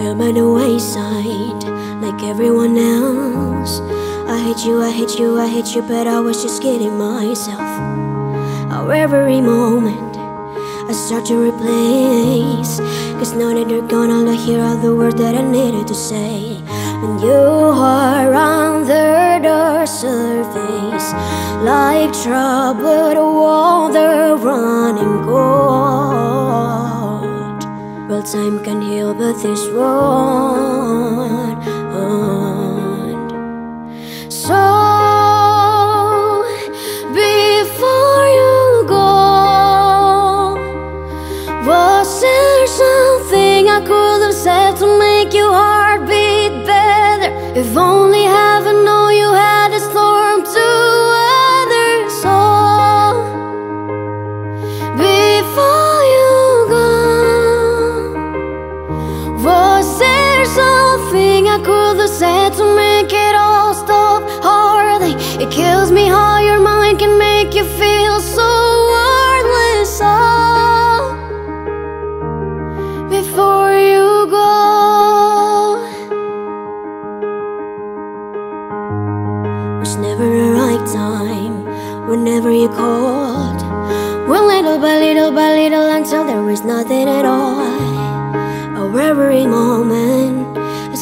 fell by the wayside like everyone else. I hate you, I hate you, I hate you, but I was just kidding myself. Our every moment I start to replace. Cause now that you're gone, I'll hear all the words that I needed to say. When you are under the surface, like troubled water running cold. Time can heal, but this won't. Could have said to make it all stop? Hardly. It kills me how your mind can make you feel so worthless. Oh, before you go. was never a right time whenever you called. Well, little by little by little until there was nothing at all. Oh, every moment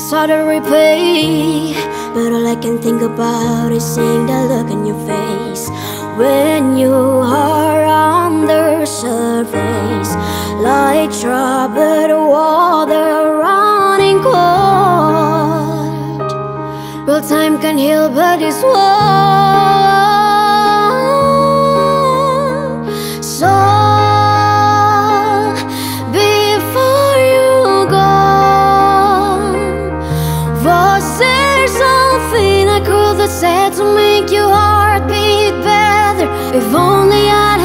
Start to replay, but all I can think about is seeing that look on your face when you are on the surface, like troubled water running cold. Well, time can heal, but it's won't. Was there something I could have said to make your heart beat better? If only I'd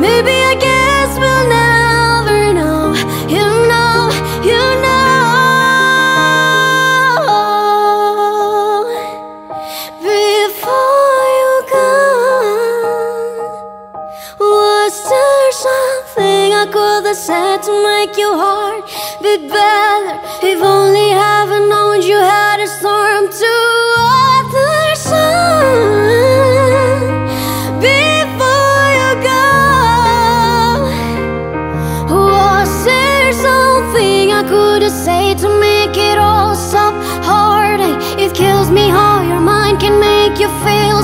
maybe I guess we'll never know. You know, you know. Before you go, was there something I could have said to make your heart beat better? Have said to make it all stop? Heartache, it kills me how your mind can make you feel